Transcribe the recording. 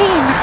I mean.